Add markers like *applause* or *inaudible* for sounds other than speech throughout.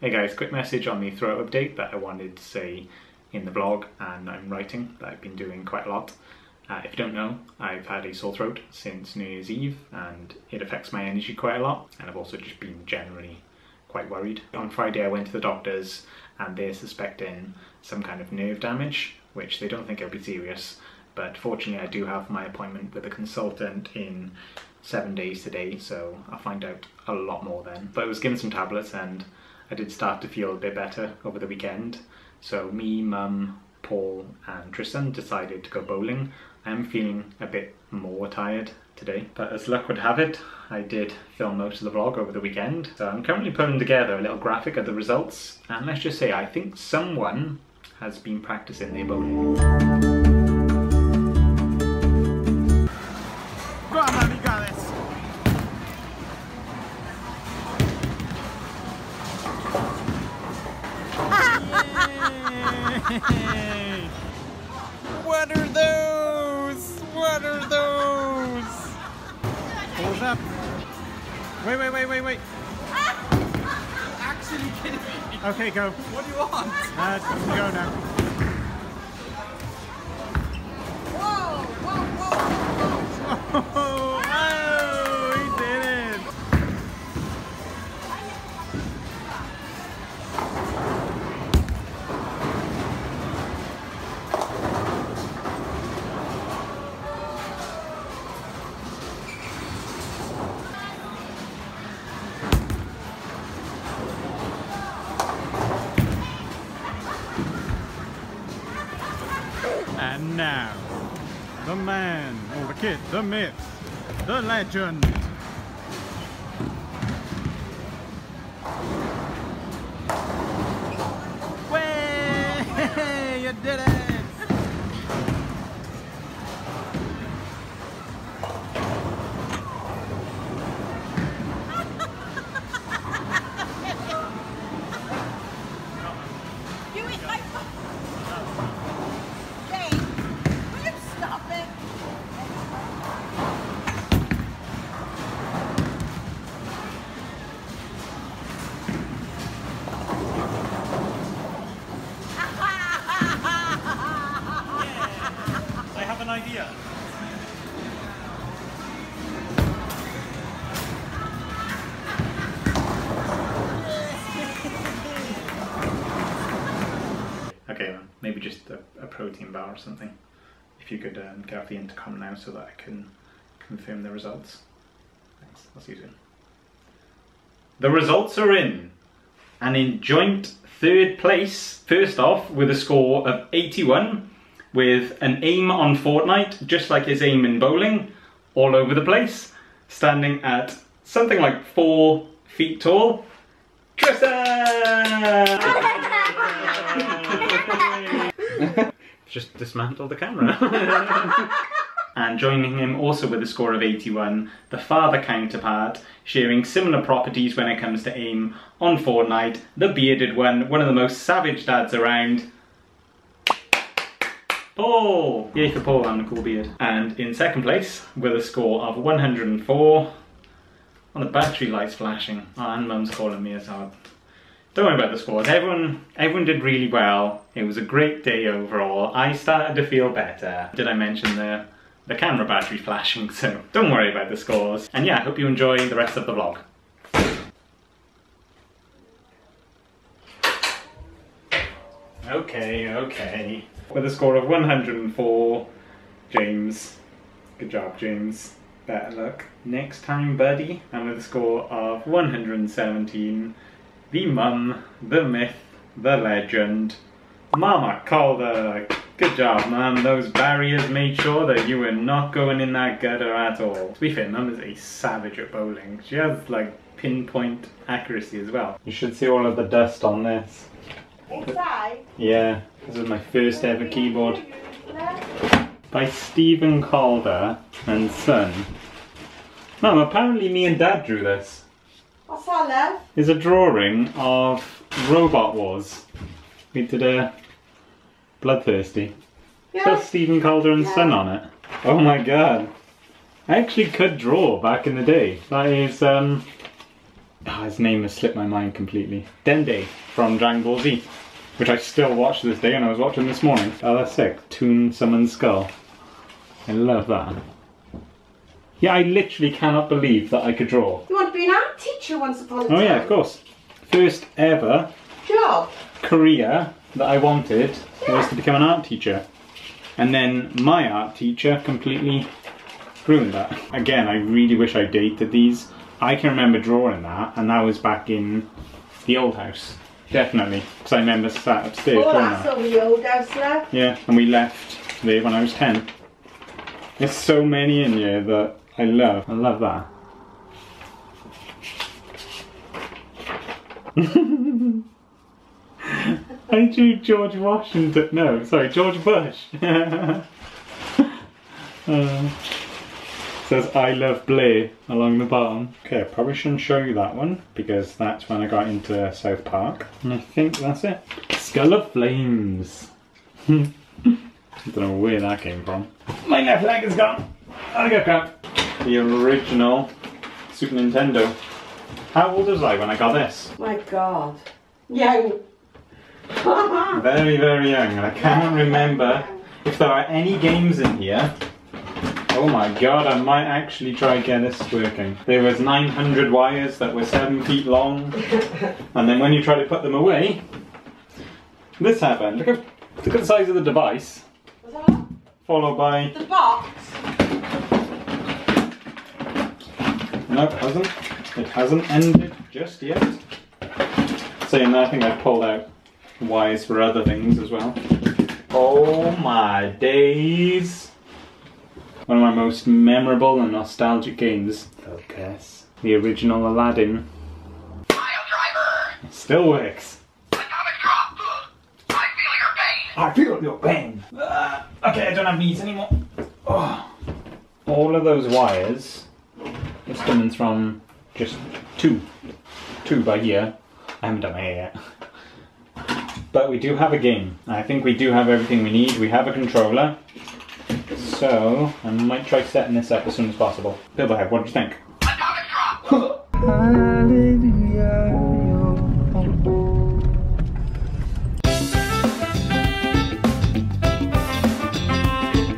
Hey guys, quick message on the throat update that I wanted to say in the blog and I'm writing that I've been doing quite a lot. Uh, if you don't know, I've had a sore throat since New Year's Eve and it affects my energy quite a lot and I've also just been generally quite worried. On Friday I went to the doctors and they're suspecting some kind of nerve damage, which they don't think it'll be serious, but fortunately I do have my appointment with a consultant in seven days today, so I'll find out a lot more then. But I was given some tablets and I did start to feel a bit better over the weekend. So me, mum, Paul and Tristan decided to go bowling. I am feeling a bit more tired today, but as luck would have it, I did film most of the vlog over the weekend. So I'm currently putting together a little graphic of the results, and let's just say I think someone has been practicing their bowling. Wait, wait, wait, wait, wait. Actually kidding me? Okay, go. What do you want? Uh, go now. Whoa, whoa, whoa, whoa, *laughs* now, the man, or the kid, the myth, the legend. Way! *laughs* You did it! An idea. Okay, then, maybe just a, a protein bar or something. If you could um, get off the intercom now so that I can confirm the results. Thanks, I'll see you soon. The results are in, and in joint third place, first off, with a score of 81, with an aim on Fortnite, just like his aim in bowling, all over the place, standing at something like four feet tall. Tristan! *laughs* Just dismantle the camera. *laughs* and joining him also with a score of 81, the father counterpart, sharing similar properties when it comes to aim on Fortnite, the bearded one, one of the most savage dads around. Paul! Yay for Paul and a cool beard. And in second place, with a score of 104, on the battery lights flashing. Oh, and mum's calling me as well. Don't worry about the scores. Everyone, everyone did really well. It was a great day overall. I started to feel better. Did I mention the the camera battery flashing? *laughs* So don't worry about the scores. And yeah, I hope you enjoy the rest of the vlog. Okay, okay. With a score of 104, James. Good job, James. Better luck next time, buddy. And with a score of 117, the mum, the myth, the legend, Mama Calder. Good job, man. Those barriers made sure that you were not going in that gutter at all. To be fair, Mum is a savage at bowling. She has like pinpoint accuracy as well. You should see all of the dust on this. Inside? Yeah, this is my first ever keyboard. By Stephen Calder and Son. Mum, apparently me and Dad drew this. What's that, love? Is a drawing of Robot Wars. We did a Bloodthirsty. Yeah. Got Stephen Calder and Son on it. Oh my god. I actually could draw back in the day. That is um Ah, his name has slipped my mind completely. Dende from Dragon Ball Z, which I still watch to this day, and I was watching this morning. Oh, that's sick. Toon Summoned Skull. I love that. Yeah, I literally cannot believe that I could draw. You want to be an art teacher once upon a time? Oh yeah, of course. First ever Job. career that I wanted was to become an art teacher. And then my art teacher completely ruined that. Again, I really wish I dated these. I can remember drawing that, and that was back in the old house. Definitely. Because I remember sat upstairs Oh, that's that. over the old house there. Yeah, and we left there when I was 10. There's so many in here that I love. I love that. *laughs* I drew George Washington. No, sorry, George Bush. *laughs* Uh, says I love Blair along the bottom. Okay, I probably shouldn't show you that one because that's when I got into South Park. And I think that's it. Skull of Flames. *laughs* I don't know where that came from. My left leg is gone. I go crap. The original Super Nintendo. How old was I when I got this? My God. Young. *laughs* Very, very young, and I can't remember if there are any games in here. Oh my god, I might actually try get this working. There was 900 wires that were 7 feet long, *laughs* and then when you try to put them away, this happened. Look at, look at the size of the device, followed by... the box? No, it hasn't. It hasn't ended just yet. Saying that, I think I pulled out wires for other things as well. Oh my days! One of my most memorable and nostalgic games. Focus. The original Aladdin. Mile driver! It still works. I feel your pain! I feel your pain. Ah, okay, I don't have these anymore. Oh. All of those wires is coming from just two. Two by here. I haven't done my hair yet. But we do have a game. I think we do have everything we need. We have a controller. So, I might try setting this up as soon as possible. Billboard, what do you think? I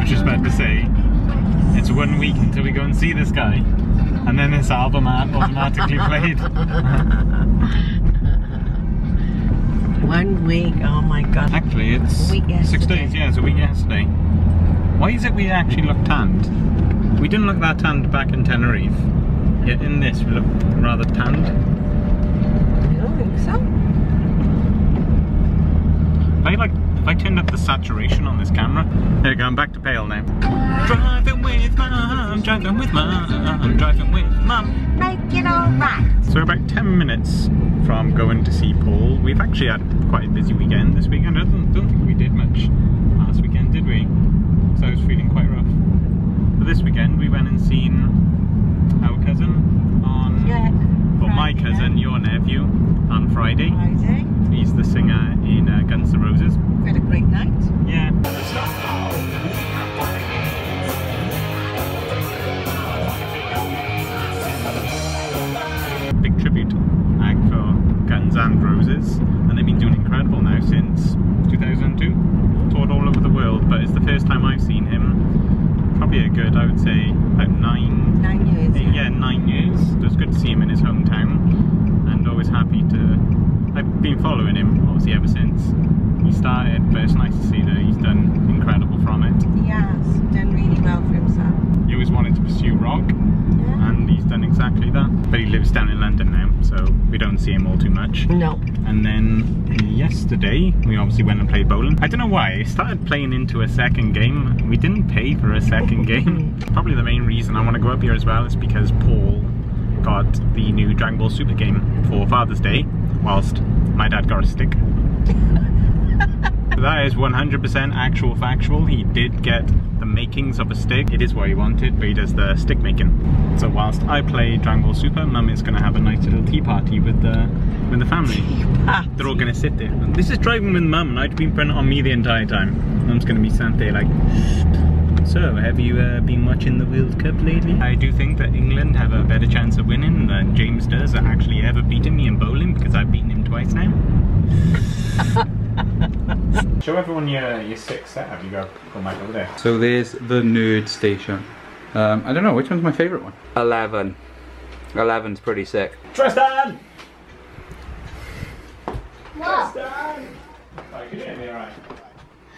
was just about to say, it's one week until we go and see this guy, and then this album automatically played. One week, oh my god. Actually, it's Week six days. Yeah, it's a week yesterday. Why is it we actually look tanned? We didn't look that tanned back in Tenerife. Yet in this, we look rather tanned. I don't think so. If I like, if I turned up the saturation on this camera, there we go. I'm back to pale now. Driving with mum, driving with mum, driving with mum. Make it alright. So we're about 10 minutes from going to see Paul. We've actually had quite a busy weekend this weekend. I don't, don't think we did much last weekend, did we? Because I was feeling quite rough. But this weekend we went and seen our cousin on, Yeah. well my cousin, night. your nephew, on Friday. Friday. He's the singer in uh, Guns N' Roses. We had a great night. Yeah. Big tribute act for Guns and Roses, and they've been doing incredible now since 2002. Toured all over the world, but it's the first time I've seen him. Probably a good, I would say, about nine, Nine years. eight, yeah, nine years. So it's good to see him in his hometown, always happy to. I've been following him obviously ever since he started, but it's nice to see that he's done incredible from it. He has done really well for himself. He always wanted to pursue rock, Yeah. and he's done exactly that. But he lives down in London now, so we don't see him all too much. No. And then yesterday, we obviously went and played bowling. I don't know why, I started playing into a second game. We didn't pay for a second *laughs* game. Probably the main reason I want to go up here as well is because Paul got the new Dragon Ball Super game for Father's Day, whilst my dad got a stick. *laughs* That is 100% actual factual. He did get the makings of a stick. It is what he wanted, but he does the stick making. So whilst I play Dragon Ball Super, Mum is going to have a nice little tea party with the with the family. They're all going to sit there. This is driving with Mum, and I've been putting it on me the entire time. Mum's going to be sat there like, So, have you uh, been watching the World Cup lately? I do think that England have a better chance of winning than James does at actually ever beating me in bowling because I've beaten him twice now. *laughs* Show everyone your, your six set. Have you got go Mike over there? So there's the nerd station. Um, I don't know, which one's my favourite one? 11. 11's pretty sick. Tristan! What? Tristan! Oh, can hear me alright?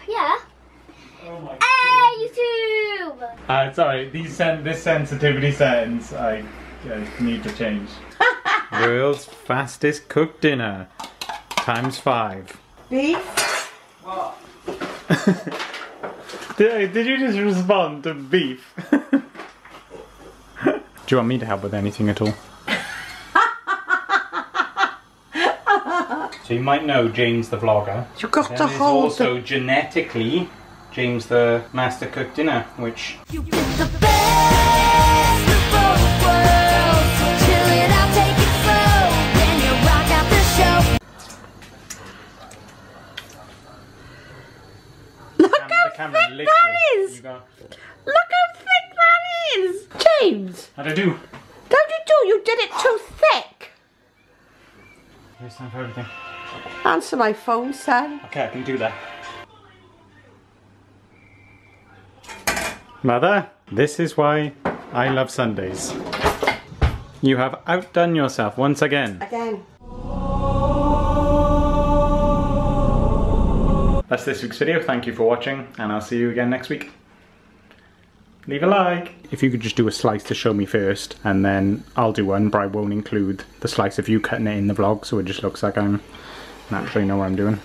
Yeah. Oh my Hey, YouTube! Uh, sorry, these sen- this sensitivity settings I uh, need to change. *laughs* World's fastest cooked dinner times five. Beef. *laughs* Did, did you just respond to beef? *laughs* Do you want me to help with anything at all? so you might know James the vlogger. You got There to hold also genetically James the master cook dinner, which You get the best of both worlds. Chill it out, take it slow. Then you rock out the show. Look how camera thick literally. that is. Look how thick that is. James, How'd I do? don't you do? You did it too thick. Here's time for everything. Answer my phone, son. Okay, I can do that. Mother, this is why I love Sundays. You have outdone yourself once again. Again. That's this week's video. Thank you for watching, and I'll see you again next week. Leave a like. If you could just do a slice to show me first, and then I'll do one, but I won't include the slice of you cutting it in the vlog, so it just looks like I'm naturally know what I'm doing.